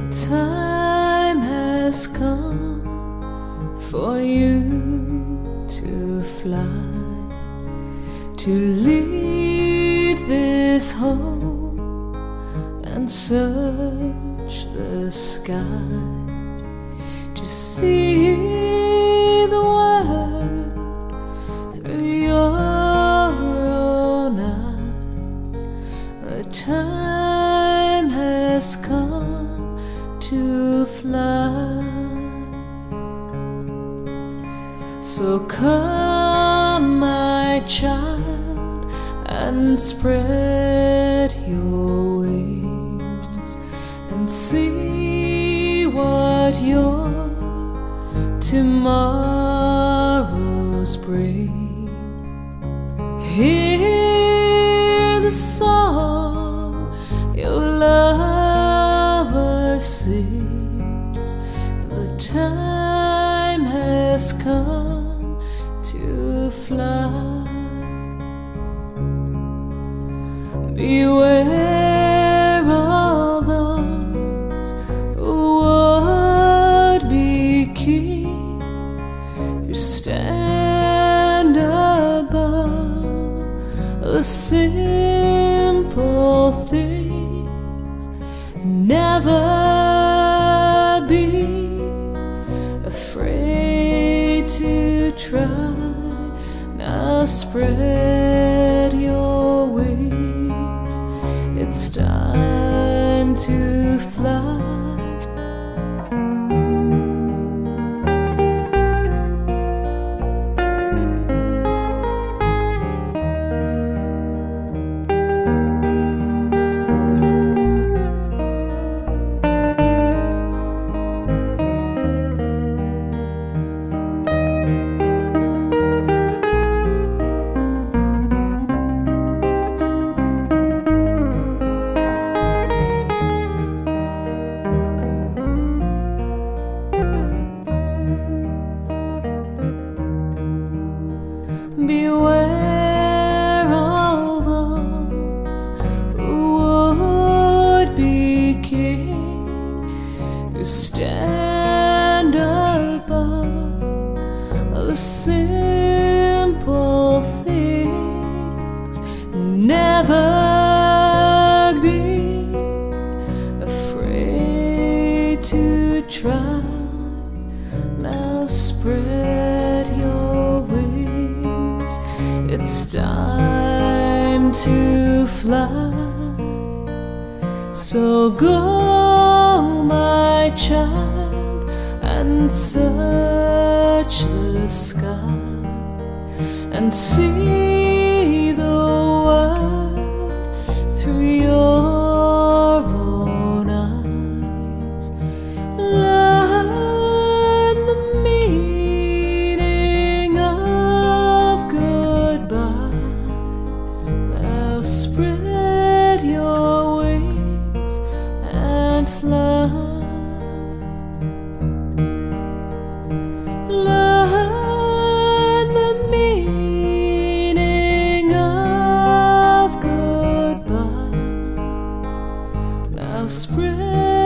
The time has come for you to fly, to leave this home and search the sky, to see to fly. So come, my child, and spread your wings and see what your tomorrows bring. Hear stand above the simple things. Never be afraid to try. Now spread Beware all those who would be king, who stand above the simple things. Never be afraid to try. Now spread It's time to fly. So go, my child, and search the sky and see spread your wings and fly. Learn the meaning of goodbye. Now spread